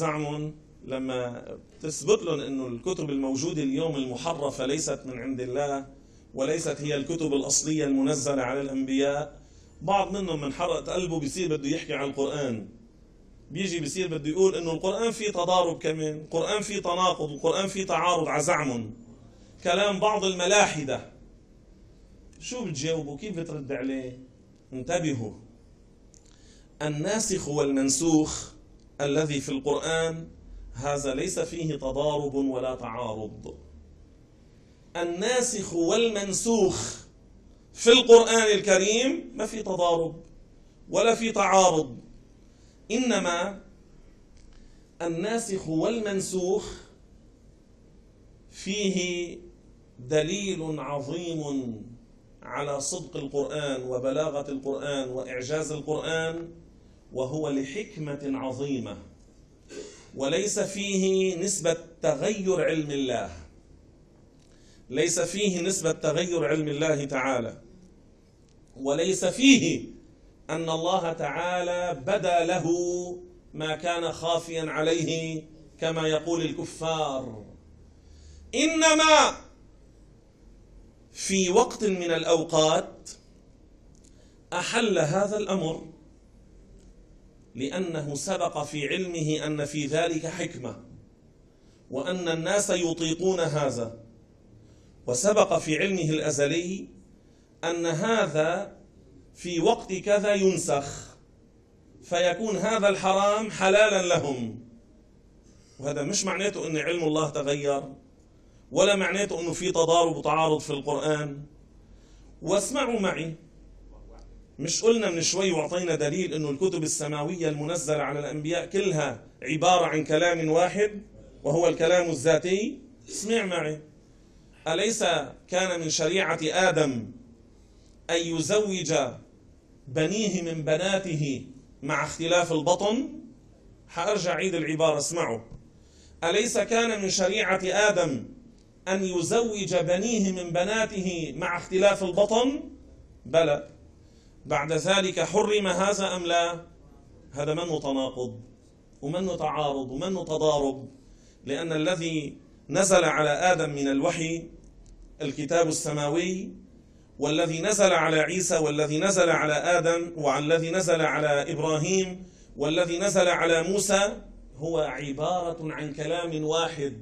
لما تثبت لهم إنه الكتب الموجودة اليوم المحرفة ليست من عند الله وليست هي الكتب الأصلية المنزلة على الأنبياء بعض منهم من حرقة قلبه بيصير بده يحكي عن القرآن. بيجي بيصير بده يقول إنه القرآن فيه تضارب كمان القرآن فيه تناقض القرآن فيه تعارض على زعمهم كلام بعض الملاحدة. شو بتجاوبوا؟ كيف بترد عليه؟ انتبهوا. الناسخ والمنسوخ الذي في القرآن هذا ليس فيه تضارب ولا تعارض. الناسخ والمنسوخ في القرآن الكريم ما في تضارب ولا في تعارض. إنما الناسخ والمنسوخ فيه دليل عظيم على صدق القرآن وبلاغة القرآن وإعجاز القرآن وهو لحكمة عظيمة وليس فيه نسبة تغير علم الله. ليس فيه نسبة تغير علم الله تعالى وليس فيه أن الله تعالى بدا له ما كان خافيا عليه كما يقول الكفار. إنما في وقت من الأوقات أحل هذا الأمر لأنه سبق في علمه أن في ذلك حكمة وأن الناس يطيقون هذا. وسبق في علمه الأزلي أن هذا في وقت كذا ينسخ فيكون هذا الحرام حلالا لهم. وهذا مش معناته أن علم الله تغير ولا معناته أنه في تضارب وتعارض في القرآن. واسمعوا معي. مش قلنا من شوي وعطينا دليل أنه الكتب السماوية المنزلة على الأنبياء كلها عبارة عن كلام واحد وهو الكلام الذاتي. اسمع معي. أليس كان من شريعة آدم أن يزوج بنيه من بناته مع اختلاف البطن حأرجع عيد العبارة اسمعوا. أليس كان من شريعة آدم أن يزوج بنيه من بناته مع اختلاف البطن؟ بلى. بعد ذلك حرم هذا أم لا؟ هذا منه تناقض ومنه تعارض ومنه تضارب لأن الذي نزل على آدم من الوحي الكتاب السماوي والذي نزل على عيسى والذي نزل على آدم والذي نزل على إبراهيم والذي نزل على موسى هو عبارة عن كلام واحد.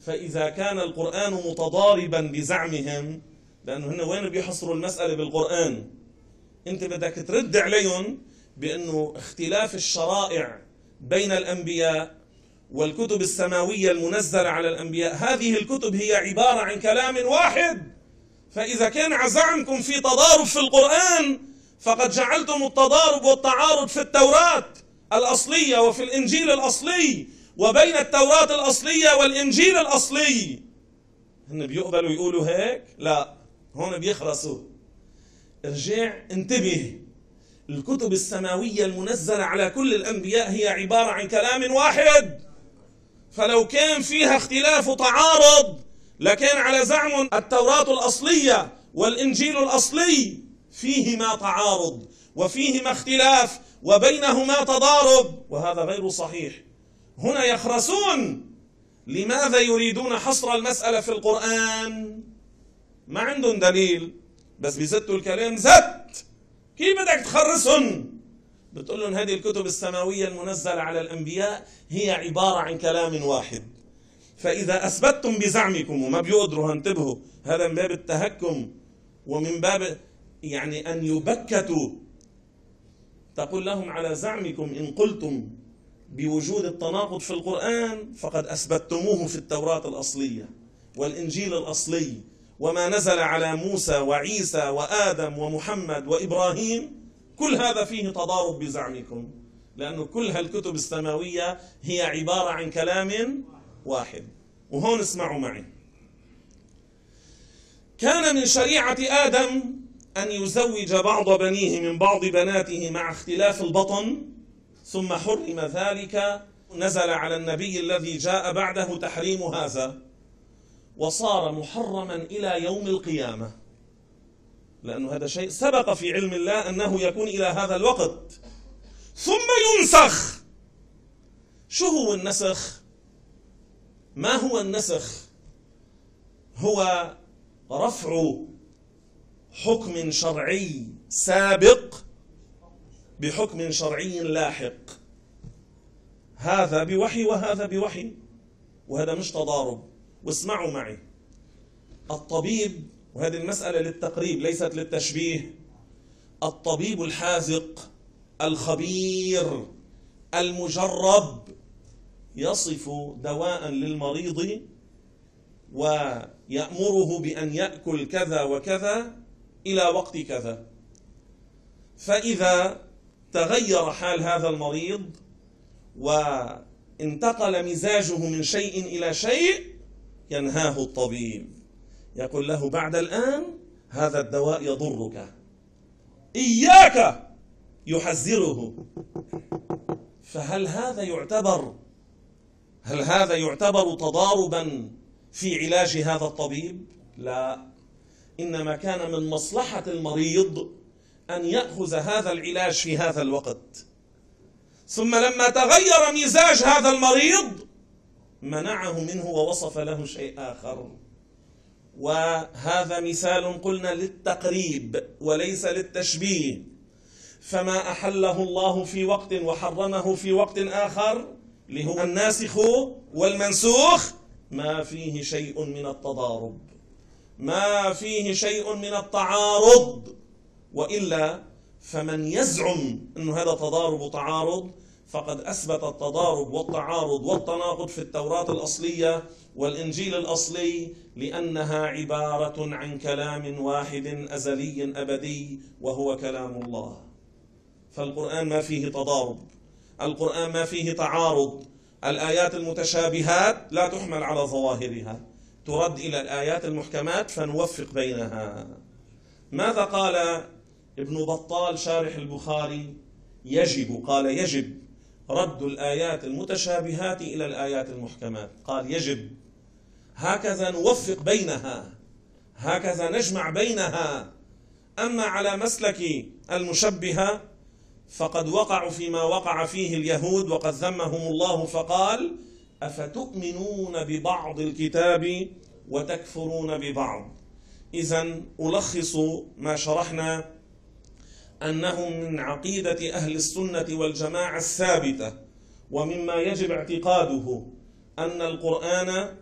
فإذا كان القرآن متضاربا بزعمهم لأنه هن وين بيحصروا المسألة بالقرآن؟ أنت بدك ترد عليهم بأنه اختلاف الشرائع بين الأنبياء والكتب السماوية المنزلة على الأنبياء هذه الكتب هي عبارة عن كلام واحد. فإذا كان عزعمكم في تضارب في القرآن فقد جعلتم التضارب والتعارض في التوراة الأصلية وفي الإنجيل الأصلي وبين التوراة الأصلية والإنجيل الأصلي. هن بيقبلوا يقولوا هيك؟ لا هون بيخلصوا. ارجع انتبه. الكتب السماوية المنزلة على كل الأنبياء هي عبارة عن كلام واحد. فلو كان فيها اختلاف وتعارض لكان على زعم التوراة الأصلية والإنجيل الأصلي فيهما تعارض وفيهما اختلاف وبينهما تضارب وهذا غير صحيح. هنا يخرسون لماذا يريدون حصر المسألة في القرآن؟ ما عندهم دليل بس بيزتوا الكلام زت. كيف بدك تخرسهم؟ بتقول لهم هذه الكتب السماوية المنزلة على الأنبياء هي عبارة عن كلام واحد. فإذا أثبتتم بزعمكم وما بيقدروا انتبهوا هذا من باب التهكم ومن باب يعني أن يبكتوا. تقول لهم على زعمكم إن قلتم بوجود التناقض في القرآن فقد أثبتموه في التوراة الأصلية والإنجيل الأصلي وما نزل على موسى وعيسى وآدم ومحمد وإبراهيم. كل هذا فيه تضارب بزعمكم لأن كل هالكتب السماوية هي عبارة عن كلام واحد. وهون اسمعوا معي. كان من شريعة آدم أن يزوج بعض بنيه من بعض بناته مع اختلاف البطن ثم حرم ذلك. نزل على النبي الذي جاء بعده تحريم هذا. وصار محرما إلى يوم القيامة. لأنه هذا شيء سبق في علم الله أنه يكون إلى هذا الوقت. ثم ينسخ. شو هو النسخ؟ ما هو النسخ؟ هو رفع حكم شرعي سابق بحكم شرعي لاحق. هذا بوحي وهذا بوحي وهذا مش تضارب. واسمعوا معي. الطبيب وهذه المسألة للتقريب ليست للتشبيه. الطبيب الحاذق الخبير المجرب. يصف دواء للمريض ويأمره بأن يأكل كذا وكذا إلى وقت كذا. فإذا تغير حال هذا المريض وانتقل مزاجه من شيء إلى شيء ينهاه الطبيب. يقول له بعد الآن هذا الدواء يضرك. إياك يحذره. فهل هذا يعتبر هل هذا يعتبر تضاربا في علاج هذا الطبيب؟ لا. إنما كان من مصلحة المريض أن يأخذ هذا العلاج في هذا الوقت. ثم لما تغير مزاج هذا المريض منعه منه ووصف له شيء آخر. وهذا مثال قلنا للتقريب وليس للتشبيه. فما أحله الله في وقت وحرمه في وقت اخر لهو الناسخ والمنسوخ. ما فيه شيء من التضارب. ما فيه شيء من التعارض. وإلا فمن يزعم أن هذا تضارب وتعارض فقد أثبت التضارب والتعارض والتناقض في التوراة الأصلية والإنجيل الأصلي لأنها عبارة عن كلام واحد أزلي أبدي وهو كلام الله. فالقرآن ما فيه تضارب. القرآن ما فيه تعارض. الآيات المتشابهات لا تحمل على ظواهرها. ترد إلى الآيات المحكمات فنوفق بينها. ماذا قال ابن بطال شارح البخاري؟ يجب قال يجب رد الآيات المتشابهات إلى الآيات المحكمات. قال يجب. هكذا نوفق بينها. هكذا نجمع بينها. أما على مسلك المشبهة فقد وقعوا فيما وقع فيه اليهود وقد ذمهم الله فقال أفتؤمنون ببعض الكتاب وتكفرون ببعض؟ اذا ألخص ما شرحنا أنه من عقيدة أهل السنة والجماعة الثابتة ومما يجب اعتقاده أن القرآن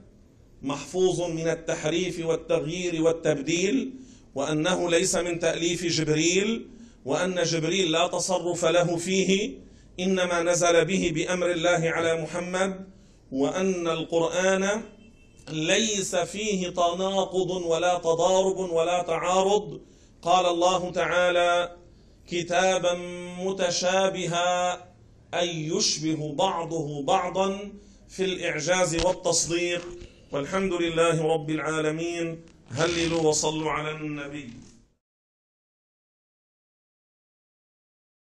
محفوظ من التحريف والتغيير والتبديل وأنه ليس من تأليف جبريل وأن جبريل لا تصرف له فيه إنما نزل به بأمر الله على محمد وأن القرآن ليس فيه تناقض ولا تضارب ولا تعارض. قال الله تعالى كتابا متشابها أي يشبه بعضه بعضا في الإعجاز والتصديق. والحمد لله رب العالمين. هللوا وصلوا على النبي.